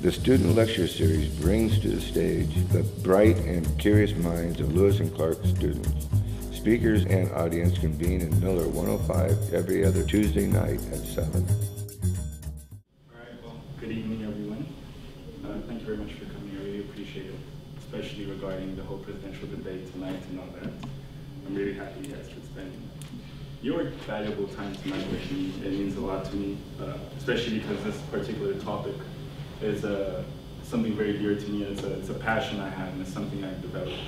The student lecture series brings to the stage the bright and curious minds of Lewis and Clark students. Speakers and audience convene in Miller 105 every other Tuesday night at 7. All right, well, good evening, everyone. Uh, thank you very much for coming. I really appreciate it, especially regarding the whole presidential debate tonight and all that. I'm really happy you guys could spend your valuable time tonight with me. It means a lot to me, uh, especially because this particular topic is uh, something very dear to me. It's a, it's a passion I have, and it's something I've developed,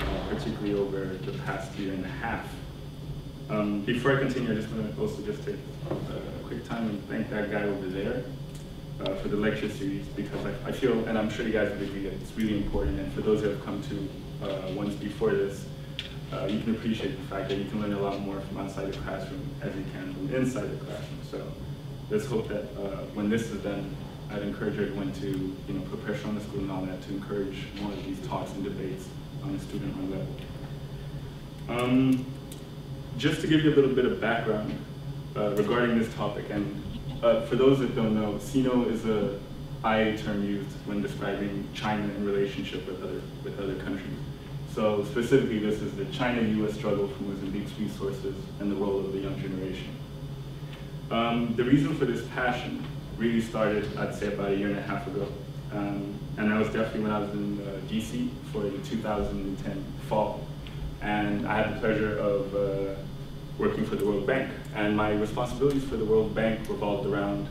uh, particularly over the past year and a half. Um, before I continue, I just want to also just take a quick time and thank that guy over there uh, for the lecture series because I, I, feel, and I'm sure you guys would agree, that it's really important. And for those who have come to uh, ones before this, uh, you can appreciate the fact that you can learn a lot more from outside the classroom as you can from inside the classroom. So let's hope that uh, when this is done, I'd encourage everyone to you know, put pressure on the school and all that to encourage more of these talks and debates on a student-run level. Um, just to give you a little bit of background uh, regarding this topic, and uh, for those that don't know, SINO is a IA term used when describing China in relationship with other, with other countries. So specifically, this is the China-U.S. struggle for Mozambique's resources and the role of the young generation. Um, the reason for this passion really started, I'd say, about a year and a half ago. Um, and that was definitely when I was in uh, DC for the 2010 fall. And I had the pleasure of uh, working for the World Bank. And my responsibilities for the World Bank revolved around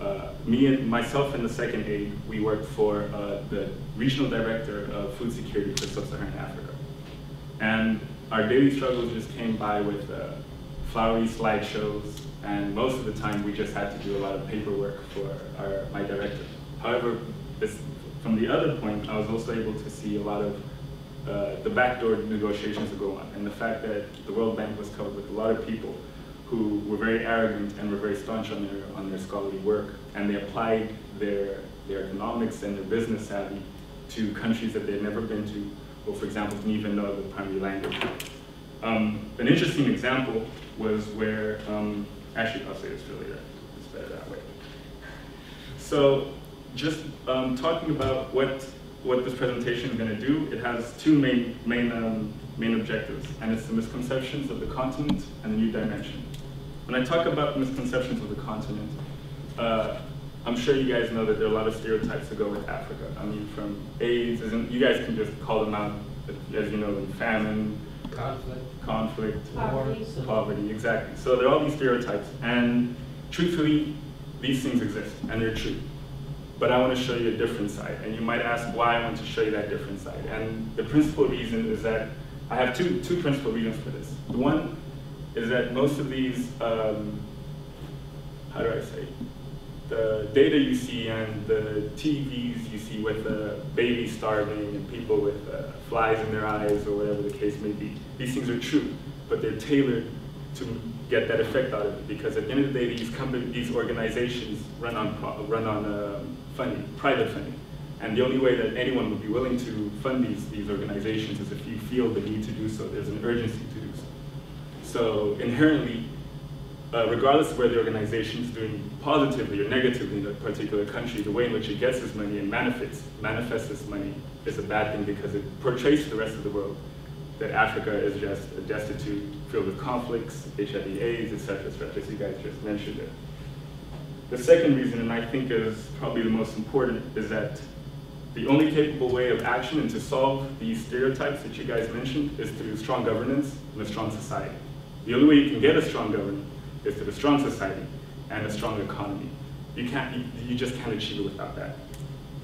uh, me and myself and the second aide, we worked for uh, the regional director of food security for sub-Saharan Africa. And our daily struggles just came by with uh, flowery slideshows, and most of the time we just had to do a lot of paperwork for our, my director. However, this, from the other point, I was also able to see a lot of uh, the backdoor negotiations that go on, and the fact that the World Bank was covered with a lot of people who were very arrogant and were very staunch on their, on their scholarly work, and they applied their, their economics and their business savvy to countries that they'd never been to, or for example, didn't even know the primary language. Um, an interesting example was where um, Actually, I'll say this earlier. It's better that way. So just um, talking about what, what this presentation is going to do, it has two main, main, um, main objectives, and it's the misconceptions of the continent and the new dimension. When I talk about misconceptions of the continent, uh, I'm sure you guys know that there are a lot of stereotypes that go with Africa. I mean, from AIDS, you guys can just call them out, as you know, famine, Conflict. conflict, Poverty. poverty, exactly. So there are all these stereotypes, and truthfully, these things exist, and they're true. But I want to show you a different side, and you might ask why I want to show you that different side. And the principal reason is that I have two, two principal reasons for this. The one is that most of these, um, how do I say, the data you see and the TVs you see with the babies starving and people with uh, flies in their eyes or whatever the case may be, these things are true, but they're tailored to get that effect out of it because at the end of the day, these companies, these organizations run on run on uh, funding, private funding, and the only way that anyone would be willing to fund these these organizations is if you feel the need to do so. There's an urgency to do so. So inherently, uh, regardless of whether the organization is doing positively or negatively in a particular country, the way in which it gets its money and manifests, manifests its money is a bad thing because it portrays to the rest of the world that Africa is just a destitute, filled with conflicts, HIV, AIDS, etc., etc., as you guys just mentioned it. The second reason, and I think is probably the most important, is that the only capable way of action and to solve these stereotypes that you guys mentioned is through strong governance and a strong society. The only way you can get a strong government is a strong society and a strong economy. You, can't, you, you just can't achieve it without that.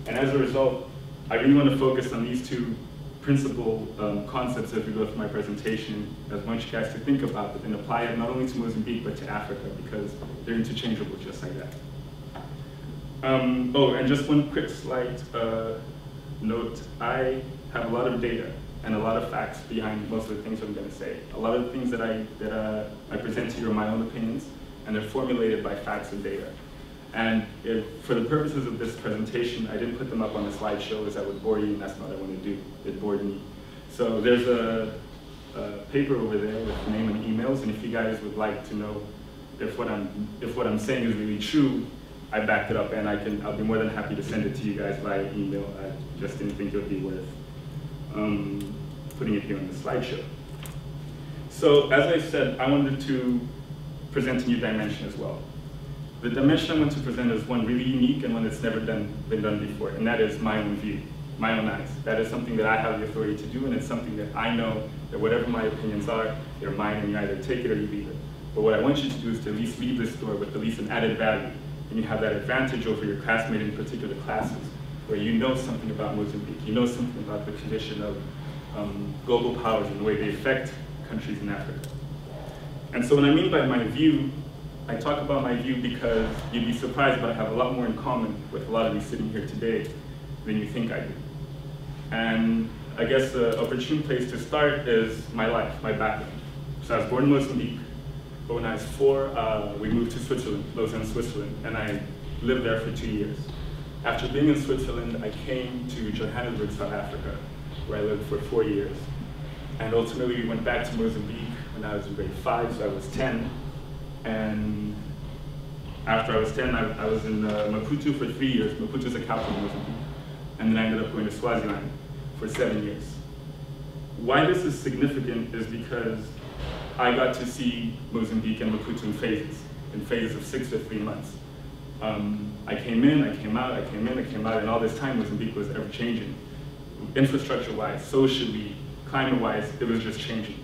And as a result, I really want to focus on these two principal um, concepts as we go through my presentation. I want you guys to think about it and apply it not only to Mozambique but to Africa because they're interchangeable just like that. Um, oh, and just one quick slide uh, note. I have a lot of data and a lot of facts behind most of the things I'm going to say. A lot of the things that I, that, uh, I present to you are my own opinions, and they're formulated by facts and data. And if, for the purposes of this presentation, I didn't put them up on the slideshow as I would bore you, and that's not what I want to do. It bored me. So there's a, a paper over there with name and emails, and if you guys would like to know if what I'm, if what I'm saying is really true, I backed it up, and I can, I'll be more than happy to send it to you guys via email. I just didn't think it would be worth um, putting it here in the slideshow. So as I said, I wanted to present a new dimension as well. The dimension I want to present is one really unique and one that's never done, been done before, and that is my own view, my own eyes. That is something that I have the authority to do, and it's something that I know that whatever my opinions are, they're mine, and you either take it or you leave it. But what I want you to do is to at least leave this store with at least an added value, and you have that advantage over your classmate in particular classes, where you know something about Mozambique, you know something about the condition of um, global powers and the way they affect countries in Africa. And so what I mean by my view, I talk about my view because you'd be surprised, but I have a lot more in common with a lot of you sitting here today than you think I do. And I guess the opportune place to start is my life, my background. So I was born in Mozambique, but when I was four, uh, we moved to Switzerland, Lausanne, Switzerland, and I lived there for two years. After being in Switzerland, I came to Johannesburg, South Africa, where I lived for four years. And ultimately, we went back to Mozambique when I was in grade five, so I was 10. And after I was 10, I, I was in uh, Maputo for three years. Maputo is a capital of Mozambique. And then I ended up going to Swaziland for seven years. Why this is significant is because I got to see Mozambique and Maputo in phases, in phases of six to three months. Um, I came in, I came out, I came in, I came out, and all this time Mozambique was ever changing. Infrastructure-wise, socially, climate-wise, it was just changing.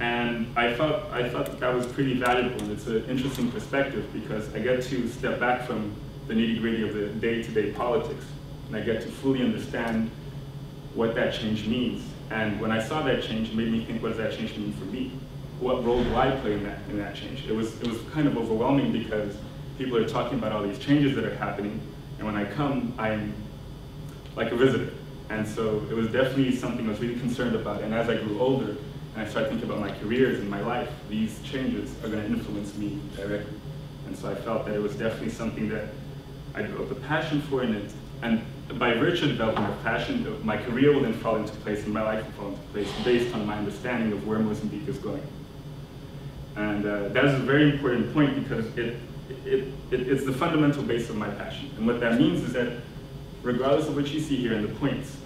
And I thought, I thought that, that was pretty valuable, and it's an interesting perspective because I get to step back from the nitty-gritty of the day-to-day -day politics, and I get to fully understand what that change means. And when I saw that change, it made me think, what does that change mean for me? What role do I play in that, in that change? It was, it was kind of overwhelming because people are talking about all these changes that are happening, and when I come, I'm like a visitor. And so it was definitely something I was really concerned about. And as I grew older, and I started thinking about my careers and my life, these changes are going to influence me directly. And so I felt that it was definitely something that I developed a passion for, and it, and by virtue of developing a passion, my career will then fall into place, and my life will fall into place based on my understanding of where Mozambique is going. And uh, that is a very important point because it, it, it, it's the fundamental base of my passion. And what that means is that regardless of what you see here in the points,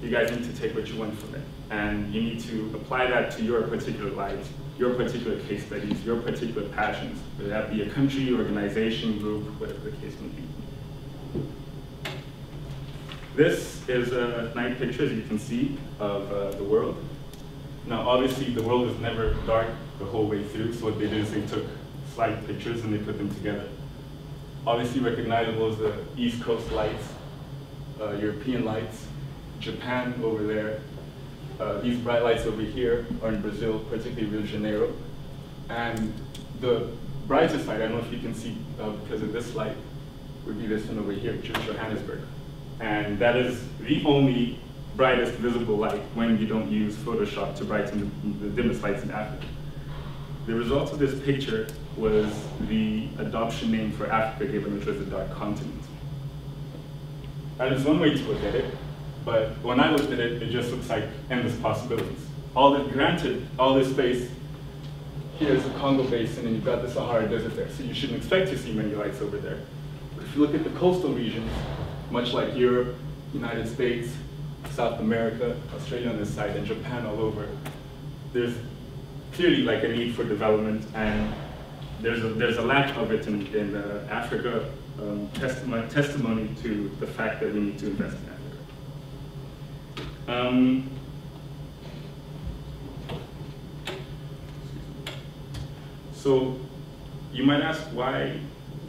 you guys need to take what you want from it. And you need to apply that to your particular lives, your particular case studies, your particular passions, whether that be a country, organization, group, whatever the case may be. This is a night picture, as you can see, of uh, the world. Now, obviously, the world is never dark the whole way through, so what they did is they took slide pictures and they put them together. Obviously recognizable as the East Coast lights, uh, European lights, Japan over there. Uh, these bright lights over here are in Brazil, particularly Rio de Janeiro. And the brightest light, I don't know if you can see uh, because of this light, would be this one over here, Johannesburg. And that is the only brightest visible light when you don't use Photoshop to brighten the, the dimmest lights in Africa. The result of this picture was the adoption name for Africa given, which was the Dark Continent. That is one way to look at it, but when I looked at it, it just looks like endless possibilities. All the, granted, all this space, here's the Congo Basin, and you've got the Sahara Desert there, so you shouldn't expect to see many lights over there. But if you look at the coastal regions, much like Europe, United States, South America, Australia on this side, and Japan all over, there's clearly like a need for development, and there's a, there's a lack of it in, in uh, Africa, um, testimony, testimony to the fact that we need to invest in Africa. Um, so you might ask why,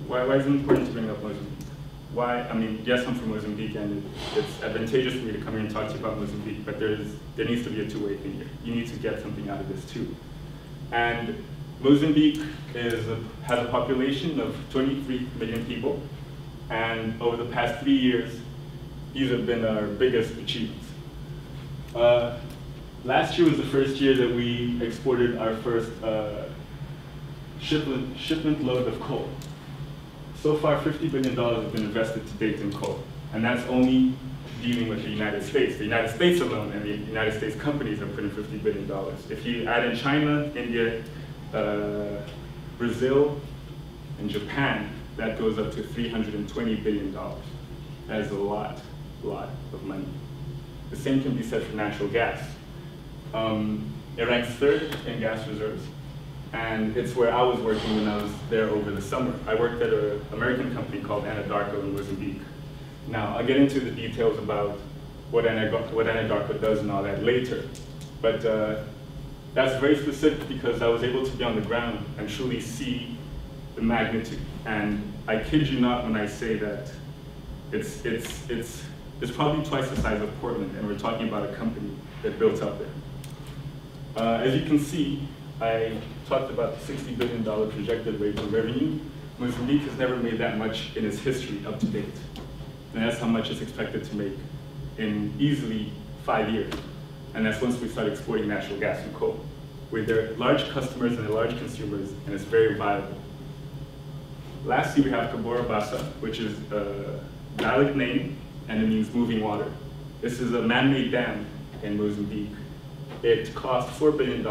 why, why is it important to bring up Mozambique? Why, I mean, yes, I'm from Mozambique and it's advantageous for me to come here and talk to you about Mozambique, but there's, there needs to be a two-way thing here. You need to get something out of this too. And Mozambique is has a population of 23 million people, and over the past three years, these have been our biggest achievements. Uh, last year was the first year that we exported our first uh, shipment, shipment load of coal. So far, $50 billion has been invested to date in coal, and that's only dealing with the United States. The United States alone and the United States companies are putting $50 billion. If you add in China, India, uh, Brazil, and Japan, that goes up to $320 billion. That is a lot, lot of money. The same can be said for natural gas. Um, it ranks third in gas reserves, and it's where I was working when I was there over the summer. I worked at an American company called Anadarko in Mozambique. Now, I'll get into the details about what Anadarko, what Anadarko does and all that later, but uh, that's very specific because I was able to be on the ground and truly see the magnitude. And I kid you not when I say that it's, it's, it's, it's probably twice the size of Portland, and we're talking about a company that built up there. Uh, as you can see, I talked about the $60 billion projected rate of revenue. Mozambique has never made that much in its history up to date. And that's how much it's expected to make in easily five years and that's once we start exporting natural gas and coal. Where there are large customers and their large consumers, and it's very viable. Lastly, we have Cabora Bassa, which is a dialect name, and it means moving water. This is a man-made dam in Mozambique. It cost $4 billion,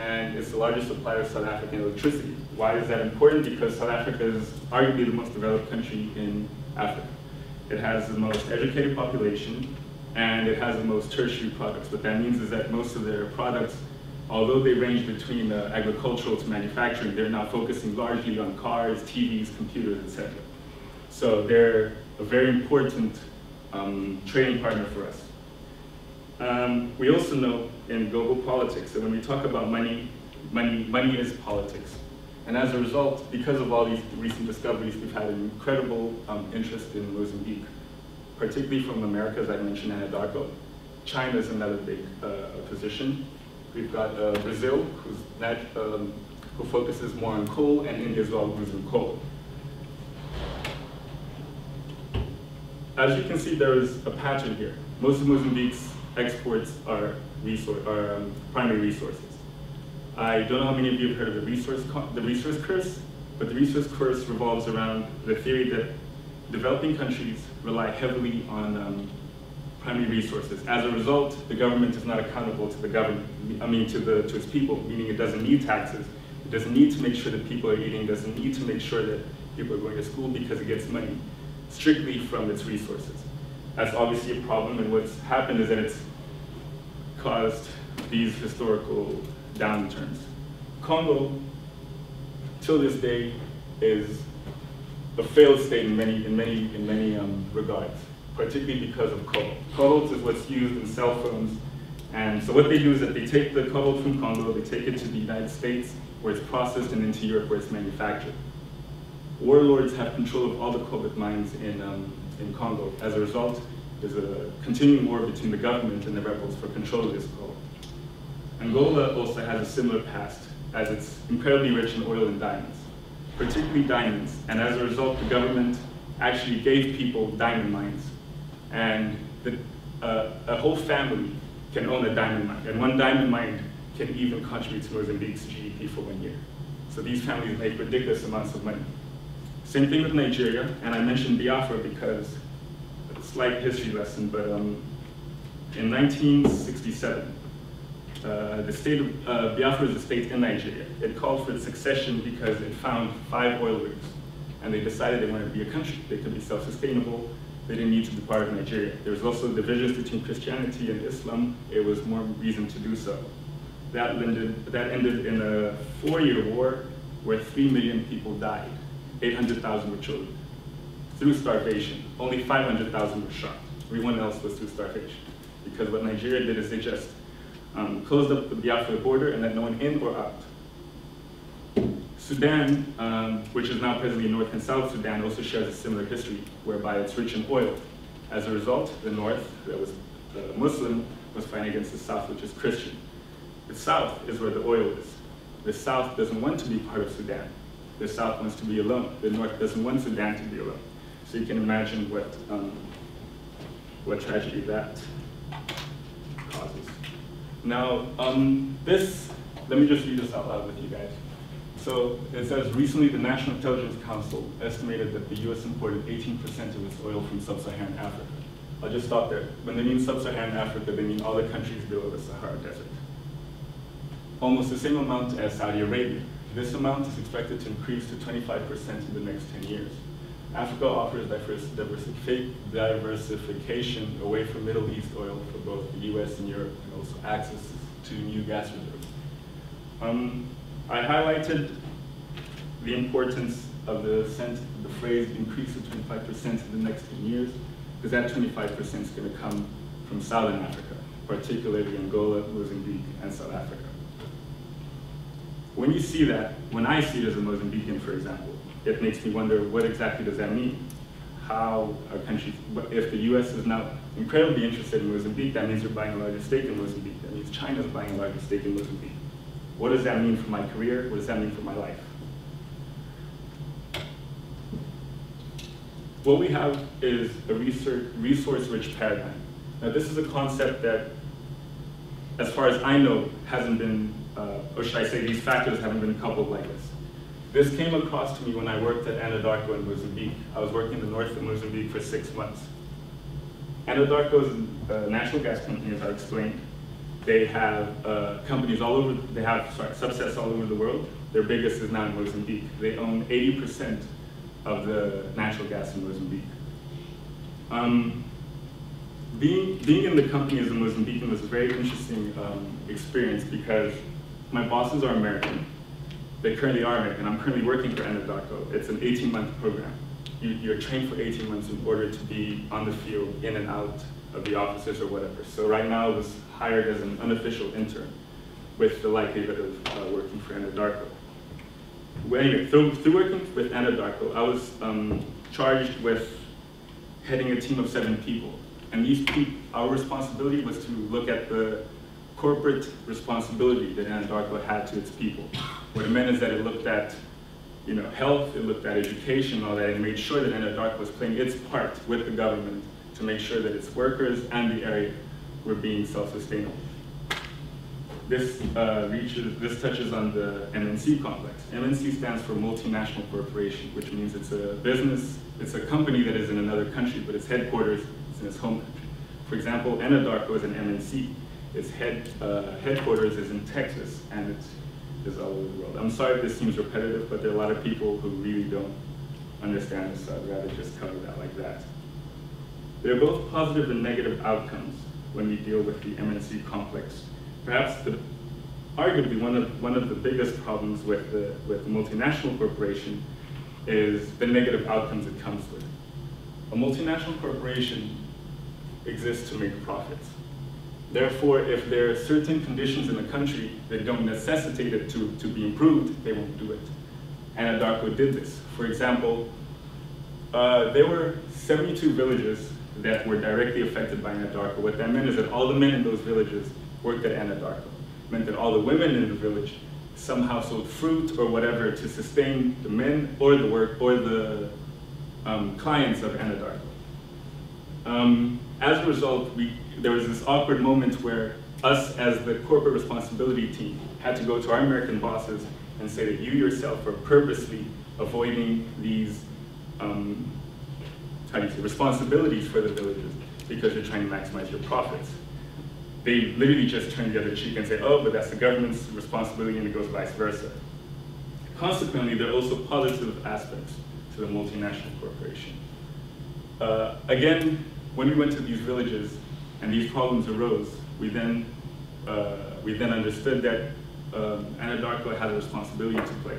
and it's the largest supplier of South African electricity. Why is that important? Because South Africa is arguably the most developed country in Africa. It has the most educated population, and it has the most tertiary products. What that means is that most of their products, although they range between uh, agricultural to manufacturing, they're now focusing largely on cars, TVs, computers, etc. So they're a very important um, trading partner for us. Um, we also know in global politics that when we talk about money, money, money is politics. And as a result, because of all these recent discoveries, we've had an incredible um, interest in Mozambique particularly from America, as I mentioned, Anadarko. China is another big uh, position. We've got uh, Brazil, who's that, um, who focuses more on coal, and India as well, who's in coal. As you can see, there is a pattern here. Most of Mozambique's exports are, resource, are um, primary resources. I don't know how many of you have heard of the resource, the resource curse, but the resource curse revolves around the theory that developing countries rely heavily on um, primary resources. As a result, the government is not accountable to the government, I mean to, the, to its people, meaning it doesn't need taxes. It doesn't need to make sure that people are eating, doesn't need to make sure that people are going to school because it gets money strictly from its resources. That's obviously a problem, and what's happened is that it's caused these historical downturns. Congo, till this day, is a failed state in many, in many, in many um, regards, particularly because of cobalt. Cobalt is what's used in cell phones. And so what they do is that they take the cobalt from Congo, they take it to the United States, where it's processed, and into Europe, where it's manufactured. Warlords have control of all the cobalt mines in, um, in Congo. As a result, there's a continuing war between the government and the rebels for control of this cobalt. Angola also has a similar past, as it's incredibly rich in oil and diamonds particularly diamonds. And as a result, the government actually gave people diamond mines. And the, uh, a whole family can own a diamond mine. And one diamond mine can even contribute to Mozambique's GDP for one year. So these families make ridiculous amounts of money. Same thing with Nigeria, and I mentioned Biafra because it's a slight history lesson, but um, in 1967, uh, the state of uh, Biafra is a state in Nigeria. It called for its succession because it found five oil rigs, and they decided they wanted to be a country. They could be self-sustainable. They didn't need to be part of Nigeria. There was also divisions between Christianity and Islam. It was more reason to do so. That ended, that ended in a four-year war where three million people died. 800,000 were children through starvation. Only 500,000 were shot. Everyone else was through starvation. Because what Nigeria did is they just um, closed up the Biafra border and let no one in or out. Sudan, um, which is now presently North and South Sudan, also shares a similar history, whereby it's rich in oil. As a result, the North, that was uh, Muslim, was fighting against the South, which is Christian. The South is where the oil is. The South doesn't want to be part of Sudan. The South wants to be alone. The North doesn't want Sudan to be alone. So you can imagine what, um, what tragedy that now, um, this, let me just read this out loud with you guys. So it says, recently the National Intelligence Council estimated that the US imported 18% of its oil from sub-Saharan Africa. I'll just stop there. When they mean sub-Saharan Africa, they mean all the countries below the Sahara Desert. Almost the same amount as Saudi Arabia. This amount is expected to increase to 25% in the next 10 years. Africa offers diversification away from Middle East oil for both the US and Europe, and also access to new gas reserves. Um, I highlighted the importance of the, the phrase increase to 25% in the next 10 years, because that 25% is going to come from Southern Africa, particularly Angola, Mozambique, and South Africa. When you see that, when I see it as a Mozambican, for example, it makes me wonder what exactly does that mean? How a country, if the US is now incredibly interested in Mozambique, that means you're buying a larger stake in Mozambique. That means China's buying a larger stake in Mozambique. What does that mean for my career? What does that mean for my life? What we have is a resource-rich paradigm. Now this is a concept that, as far as I know, hasn't been, uh, or should I say these factors haven't been coupled like this. This came across to me when I worked at Anadarko in Mozambique. I was working in the north of Mozambique for six months. Anadarko is a natural gas company, as I explained. They have uh, companies all over, they have, sorry, subsets all over the world. Their biggest is now in Mozambique. They own 80% of the natural gas in Mozambique. Um, being, being in the company as a Mozambican was a very interesting um, experience because my bosses are American. They currently are and I'm currently working for Anadarko. It's an 18-month program. You, you're trained for 18 months in order to be on the field, in and out of the offices or whatever. So right now I was hired as an unofficial intern with the likelihood of uh, working for Anadarko. Well, anyway, through, through working with Anadarko, I was um, charged with heading a team of seven people. And these people, our responsibility was to look at the corporate responsibility that Anadarko had to its people. What it meant is that it looked at you know, health, it looked at education, all that, and made sure that Anadarko was playing its part with the government to make sure that its workers and the area were being self-sustainable. This uh, reaches, this touches on the MNC complex. MNC stands for multinational corporation, which means it's a business, it's a company that is in another country, but its headquarters is in its home country. For example, Anadarko is an MNC. Its head, uh, headquarters is in Texas, and it is all over the world. I'm sorry if this seems repetitive, but there are a lot of people who really don't understand this, so I'd rather just cover that like that. There are both positive and negative outcomes when we deal with the MNC complex. Perhaps the, arguably one of, one of the biggest problems with the, with the multinational corporation is the negative outcomes it comes with. A multinational corporation exists to make profits. Therefore, if there are certain conditions in the country that don't necessitate it to, to be improved, they won't do it. Anadarko did this. For example, uh, there were 72 villages that were directly affected by Anadarko. What that meant is that all the men in those villages worked at Anadarko. It meant that all the women in the village somehow sold fruit or whatever to sustain the men or the work or the um, clients of Anadarko. Um, as a result, we, there was this awkward moment where us as the corporate responsibility team had to go to our American bosses and say that you yourself are purposely avoiding these um, how do you say, responsibilities for the villages because you're trying to maximize your profits. They literally just turn the other cheek and say, oh, but that's the government's responsibility and it goes vice versa. Consequently, there are also positive aspects to the multinational corporation. Uh, again, when we went to these villages and these problems arose, we then, uh, we then understood that um, Anadarko had a responsibility to play.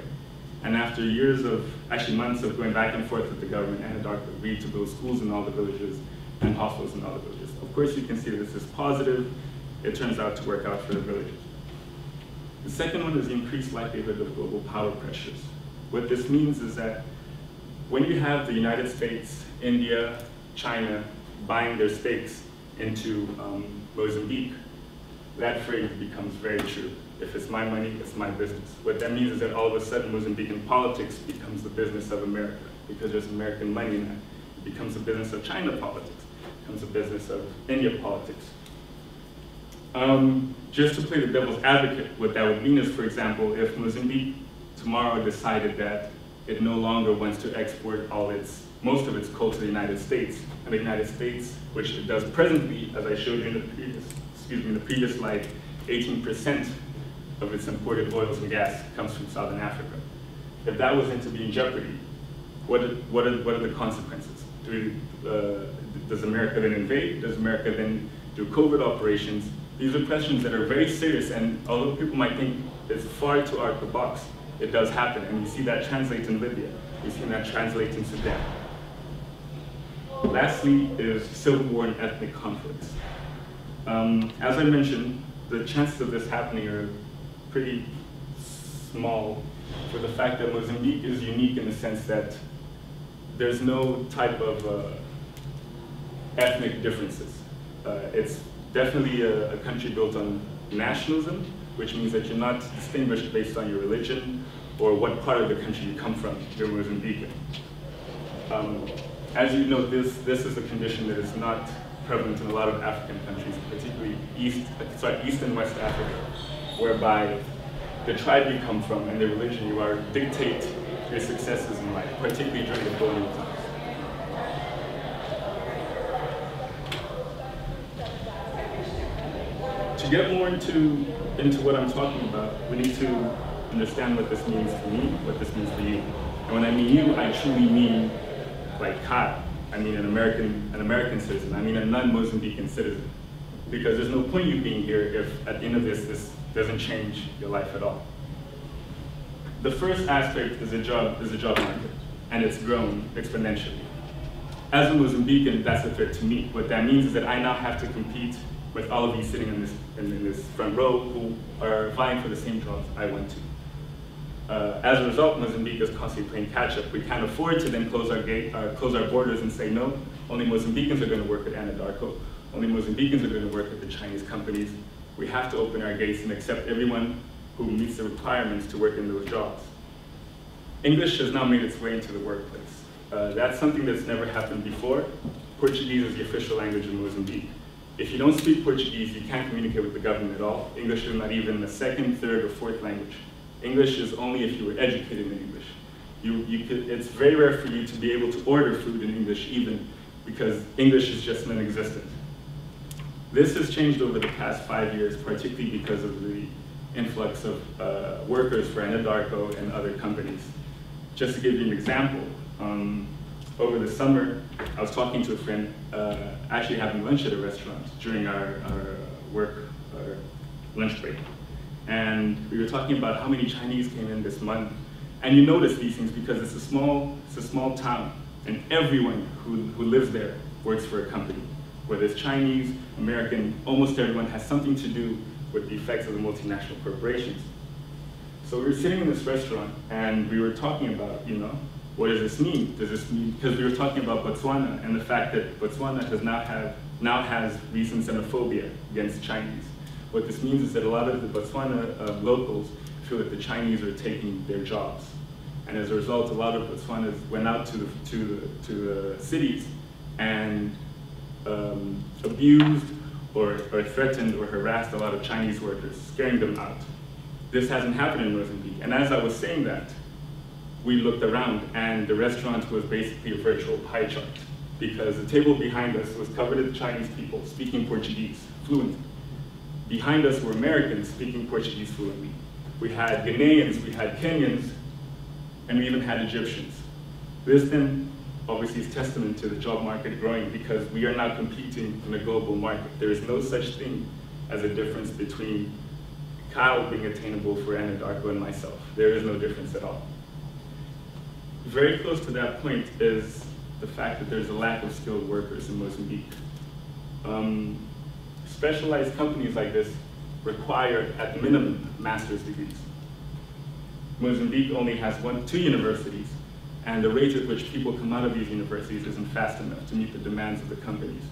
And after years of, actually months of going back and forth with the government, Anadarko agreed to build schools in all the villages and hospitals in all the villages. Of course, you can see this is positive. It turns out to work out for the villages. The second one is the increased likelihood of global power pressures. What this means is that when you have the United States, India, China buying their stakes into um, Mozambique, that phrase becomes very true. If it's my money, it's my business. What that means is that all of a sudden Mozambican politics becomes the business of America because there's American money in that. It becomes the business of China politics. It becomes the business of India politics. Um, just to play the devil's advocate, what that would mean is, for example, if Mozambique tomorrow decided that it no longer wants to export all its, most of its coal to the United States, and the United States, which it does presently, as I showed you in the previous, excuse me, in the previous slide, 18% of its imported oils and gas comes from Southern Africa. If that was to be in jeopardy, what what are, what are the consequences? Do, uh, does America then invade? Does America then do covert operations? These are questions that are very serious, and although people might think it's far too out of the box, it does happen, and you see that translate in Libya. You see that translate in Sudan. Lastly is civil war and ethnic conflicts. Um, as I mentioned, the chances of this happening are pretty small for the fact that Mozambique is unique in the sense that there's no type of uh, ethnic differences. Uh, it's definitely a, a, country built on nationalism, which means that you're not distinguished based on your religion or what part of the country you come from. You're Mozambican. Um, as you know, this, this is a condition that is not prevalent in a lot of African countries, particularly East, sorry, East and West Africa, whereby the tribe you come from and the religion you are dictate your successes in life, particularly during the colonial times. To get more into, into what I'm talking about, we need to understand what this means for me, what this means for you. And when I mean you, I truly mean like Kyle. I mean an American, an American citizen. I mean a non-Mozambican citizen. Because there's no point you being here if at the end of this, this doesn't change your life at all. The first aspect is a job, is a job market, and it's grown exponentially. As a Mozambican, that's a threat to me. What that means is that I now have to compete with all of you sitting in this, in, this front row who are vying for the same jobs I want to. Uh, as a result, Mozambique is constantly playing catch up. We can't afford to then close our, gate, uh, close our borders and say, no, only Mozambicans are going to work at Anadarko. Only Mozambicans are going to work at the Chinese companies. We have to open our gates and accept everyone who meets the requirements to work in those jobs. English has now made its way into the workplace. Uh, that's something that's never happened before. Portuguese is the official language in Mozambique. If you don't speak Portuguese, you can't communicate with the government at all. English is not even the second, third, or fourth language. English is only if you were educated in English. You, you could, it's very rare for you to be able to order food in English even because English is just non-existent. This has changed over the past five years, particularly because of the influx of uh, workers for Anadarko and other companies. Just to give you an example, um, over the summer, I was talking to a friend, uh, actually having lunch at a restaurant during our, our work, our lunch break. And we were talking about how many Chinese came in this month. And you notice these things because it's a small, it's a small town, and everyone who, who lives there works for a company. Whether it's Chinese, American, almost everyone has something to do with the effects of the multinational corporations. So we were sitting in this restaurant and we were talking about, you know, what does this mean? Does this mean, because we were talking about Botswana and the fact that Botswana has now have, now has recent xenophobia against Chinese. What this means is that a lot of the Botswana uh, locals feel that the Chinese are taking their jobs. And as a result, a lot of Botswanans went out to the, to the, to the cities and um, abused or, or threatened or harassed a lot of Chinese workers, scaring them out. This hasn't happened in Mozambique. And as I was saying that, we looked around and the restaurant was basically a virtual pie chart because the table behind us was covered with Chinese people speaking Portuguese fluently. Behind us were Americans speaking Portuguese fluently. We had Ghanaians, we had Kenyans, and we even had Egyptians. This then obviously is testament to the job market growing because we are now competing in a global market. There is no such thing as a difference between Kyle being attainable for Anadarko and myself. There is no difference at all. Very close to that point is the fact that there's a lack of skilled workers in Mozambique. Um, specialized companies like this require, at minimum, master's degrees. Mozambique only has one, two universities, and the rate at which people come out of these universities isn't fast enough to meet the demands of the companies.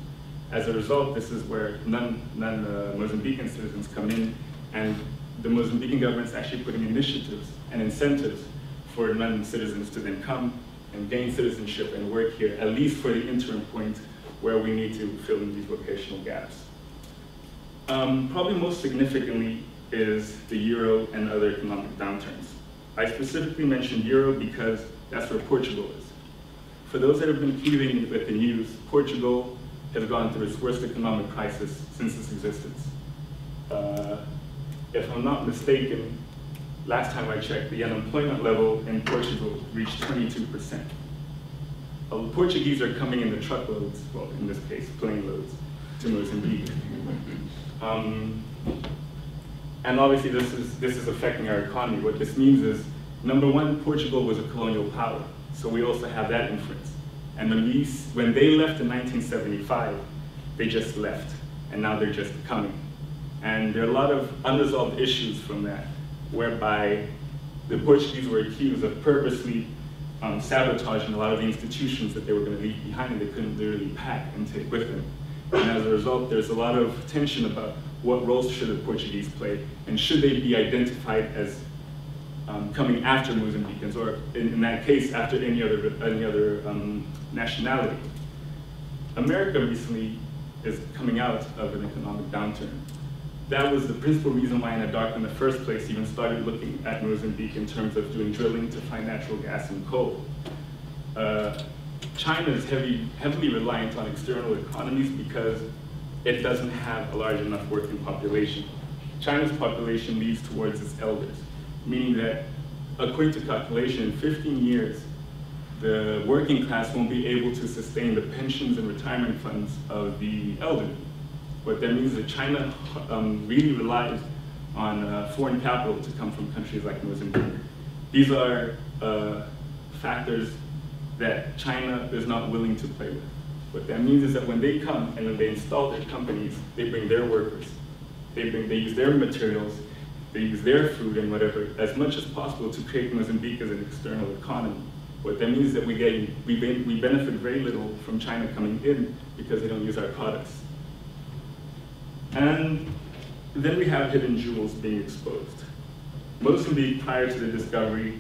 As a result, this is where non-Mozambican uh, citizens come in, and the Mozambican government is actually putting initiatives and incentives for non-citizens to then come and gain citizenship and work here, at least for the interim point where we need to fill in these vocational gaps. Um, probably most significantly is the euro and other economic downturns. I specifically mentioned euro because that's where Portugal is. For those that have been keeping with the news, Portugal has gone through its worst economic crisis since its existence. Uh, if I'm not mistaken, last time I checked, the unemployment level in Portugal reached 22%. Uh, Portuguese are coming in the truckloads, well, in this case, plane loads, to Mozambique. Um, and obviously this is, this is affecting our economy. What this means is, number one, Portugal was a colonial power, so we also have that influence. And when, when they left in 1975, they just left, and now they're just coming. And there are a lot of unresolved issues from that, whereby the Portuguese were accused of purposely um, sabotaging a lot of the institutions that they were going to leave behind and they couldn't literally pack and take with them. And as a result, there's a lot of tension about what roles should the Portuguese play and should they be identified as um, coming after Mozambicans or in, in, that case after any other, any other um, nationality. America recently is coming out of an economic downturn. That was the principal reason why Anadarko in the first place even started looking at Mozambique in terms of doing drilling to find natural gas and coal. Uh, China is heavy, heavily reliant on external economies because it doesn't have a large enough working population. China's population leads towards its elders, meaning that according to calculation, in 15 years, the working class won't be able to sustain the pensions and retirement funds of the elderly. What that means is that China um, really relies on uh, foreign capital to come from countries like Mozambique. These are uh, factors that China is not willing to play with. What that means is that when they come and when they install their companies, they bring their workers, they, bring, they use their materials, they use their food and whatever, as much as possible to create Mozambique as an external economy. What that means is that we, get, we, we benefit very little from China coming in because they don't use our products. And then we have hidden jewels being exposed. Mozambique, prior to the discovery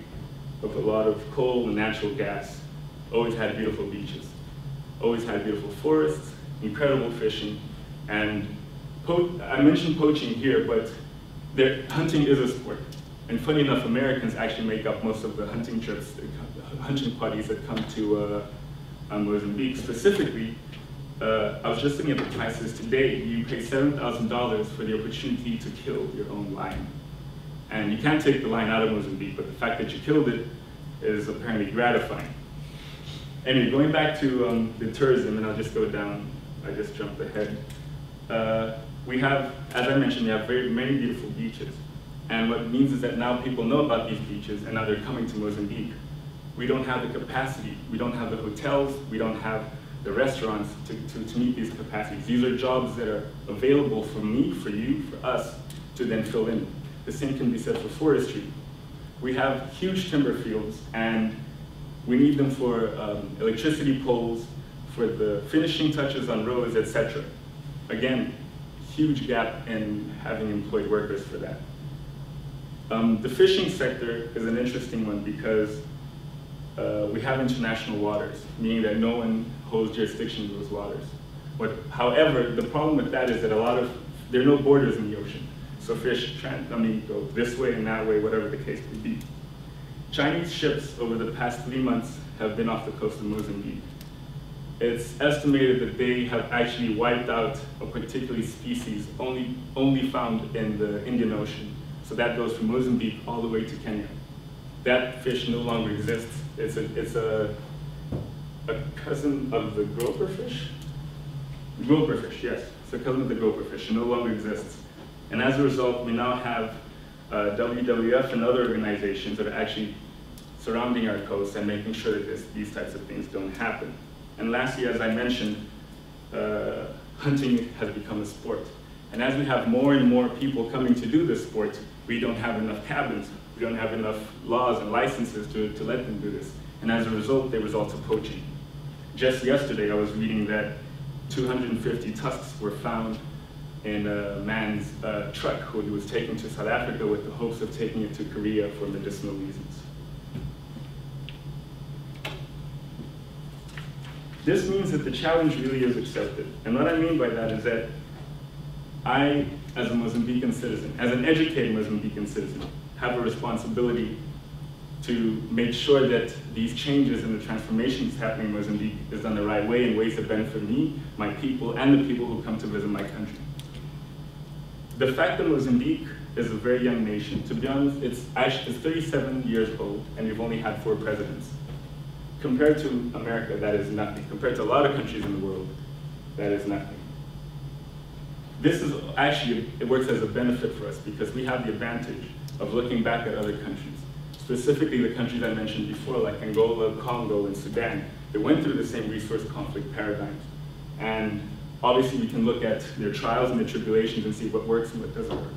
of a lot of coal and natural gas, always had beautiful beaches, always had beautiful forests, incredible fishing, and I mentioned poaching here, but hunting is a sport. And funny enough, Americans actually make up most of the hunting trips, hunting parties that come to uh, Mozambique. Specifically, uh, I was just looking at the prices today. You pay $7,000 for the opportunity to kill your own lion. And you can't take the lion out of Mozambique, but the fact that you killed it is apparently gratifying. Anyway, going back to um, the tourism, and I'll just go down, I just jumped ahead. Uh, we have, as I mentioned, we have very many beautiful beaches. And what it means is that now people know about these beaches and now they're coming to Mozambique. We don't have the capacity, we don't have the hotels, we don't have the restaurants to, to, to meet these capacities. These are jobs that are available for me, for you, for us to then fill in. The same can be said for forestry. We have huge timber fields and we need them for um, electricity poles, for the finishing touches on roads, etc. Again, huge gap in having employed workers for that. Um, the fishing sector is an interesting one because uh, we have international waters, meaning that no one holds jurisdiction in those waters. But, however, the problem with that is that a lot of, there are no borders in the ocean. So fish, I mean, go this way and that way, whatever the case may be. Chinese ships over the past three months have been off the coast of Mozambique. It's estimated that they have actually wiped out a particular species only, only found in the Indian Ocean. So that goes from Mozambique all the way to Kenya. That fish no longer exists. It's a, it's a, a cousin of the grouper fish. Grouper fish, yes. It's a cousin of the grouper fish. It no longer exists. And as a result, we now have uh, WWF and other organizations that are actually surrounding our coast and making sure that this, these types of things don't happen. And lastly, as I mentioned, uh, hunting has become a sport. And as we have more and more people coming to do this sport, we don't have enough cabins, we don't have enough laws and licenses to, to let them do this. And as a result, they result to poaching. Just yesterday, I was reading that 250 tusks were found in a man's uh, truck who he was taking to South Africa with the hopes of taking it to Korea for medicinal reasons. This means that the challenge really is accepted. And what I mean by that is that I, as a Mozambican citizen, as an educated Mozambican citizen, have a responsibility to make sure that these changes and the transformations happening in Mozambique is done the right way in ways that benefit me, my people, and the people who come to visit my country. The fact that Mozambique is a very young nation. To be honest, it's it's 37 years old, and we've only had four presidents. Compared to America, that is nothing. Compared to a lot of countries in the world, that is nothing. This is actually, it works as a benefit for us because we have the advantage of looking back at other countries, specifically the countries I mentioned before, like Angola, Congo, and Sudan. They went through the same resource conflict paradigms. And obviously we can look at their trials and their tribulations and see what works and what doesn't work.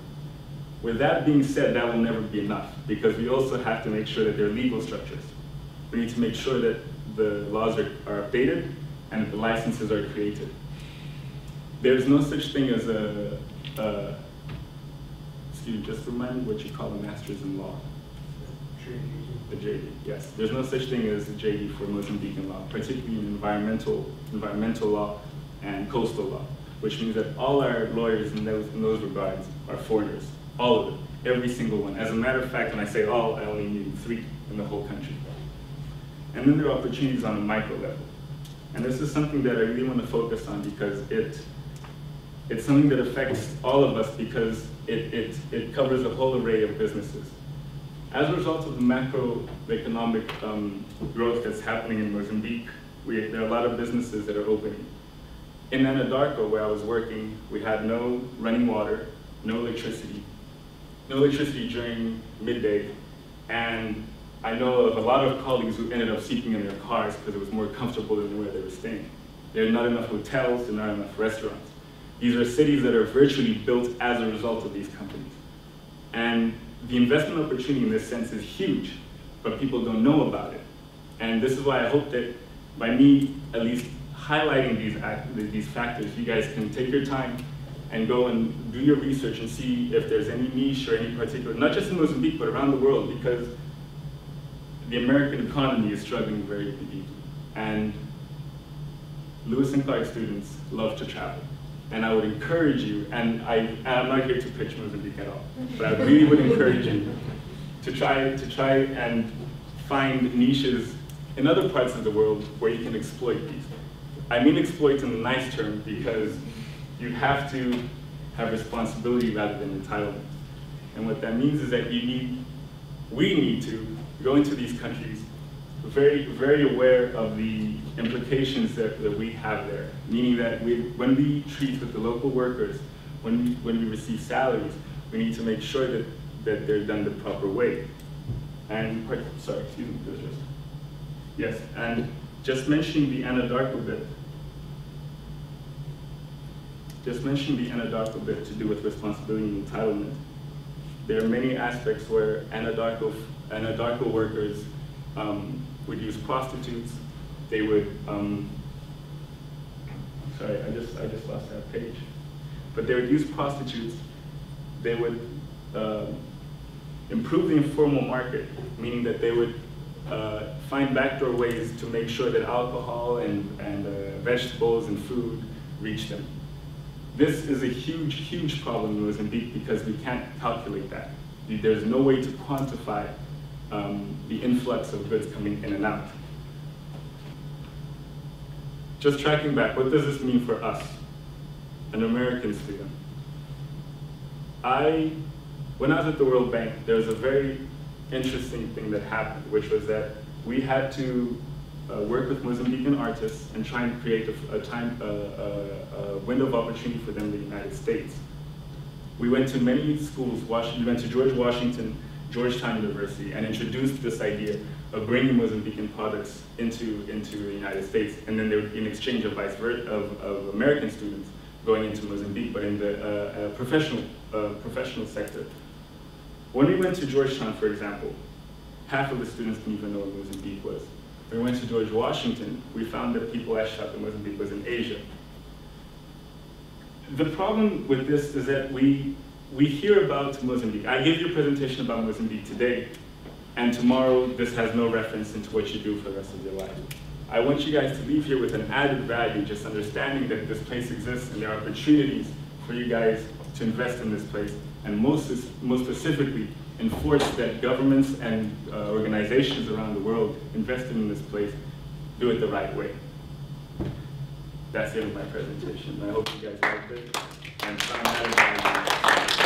With that being said, that will never be enough because we also have to make sure that there are legal structures. We need to make sure that the laws are, are updated and that the licenses are created. There's no such thing as a, a excuse me, just remind me what you call a master's in law. The JD, yes. There's no such thing as a JD for Mozambican law, particularly in environmental, environmental law and coastal law, which means that all our lawyers in those, in those regards are foreigners, all of them, every single one. As a matter of fact, when I say all, I only mean three in the whole country. And then there are opportunities on a micro level. And this is something that I really want to focus on because it, it's something that affects all of us because it, it, it covers a whole array of businesses. As a result of the macroeconomic um, growth that's happening in Mozambique, we, there are a lot of businesses that are opening. In Anadarko, where I was working, we had no running water, no electricity, no electricity during midday, and I know of a lot of colleagues who ended up sleeping in their cars because it was more comfortable than where they were staying. There are not enough hotels, there are not enough restaurants. These are cities that are virtually built as a result of these companies. And the investment opportunity in this sense is huge, but people don't know about it. And this is why I hope that by me at least highlighting these, these factors, you guys can take your time and go and do your research and see if there's any niche or any particular, not just in Mozambique, but around the world, because the American economy is struggling very deeply. And Lewis and Clark students love to travel. And I would encourage you, and I, I'm not here to pitch Mozambique at all, but I really would encourage you to try, to try and find niches in other parts of the world where you can exploit these. I mean exploit in a nice term because you have to have responsibility rather than entitlement. And what that means is that you need, we need to go to these countries very, very aware of the implications that, that we have there. Meaning that we, when we treat with the local workers, when we, when we receive salaries, we need to make sure that, that they're done the proper way. And, sorry, excuse me, yes, and just mentioning the Anadarko bit, just mentioning the Anadarko bit to do with responsibility and entitlement. There are many aspects where Anadarko, Anadarko workers um, would use prostitutes. They would, um, sorry, I just, I just lost that page. But they would use prostitutes. They would uh, improve the informal market, meaning that they would uh, find backdoor ways to make sure that alcohol and, and uh, vegetables and food reach them. This is a huge, huge problem in Mozambique because we can't calculate that. There's no way to quantify um, the influx of goods coming in and out. Just tracking back, what does this mean for us, an American student? I, when I was at the World Bank, there was a very interesting thing that happened, which was that we had to uh, work with Mozambican artists and try and create a, a time, a, a, window of opportunity for them in the United States. We went to many schools, we went to George Washington Georgetown University and introduced this idea of bringing Mozambican products into, into the United States. And then there would be an exchange of vice versa, of, of American students going into Mozambique, but in the uh, uh, professional, uh, professional sector. When we went to Georgetown, for example, half of the students didn't even know what Mozambique was. When we went to George Washington, we found that people asked shop in Mozambique was in Asia. The problem with this is that we we hear about Mozambique. I gave you a presentation about Mozambique today, and tomorrow this has no reference into what you do for the rest of your life. I want you guys to leave here with an added value, just understanding that this place exists and there are opportunities for you guys to invest in this place, and most, most specifically, enforce that governments and uh, organizations around the world invested in this place do it the right way. That's the end of my presentation. I hope you guys liked it and found that.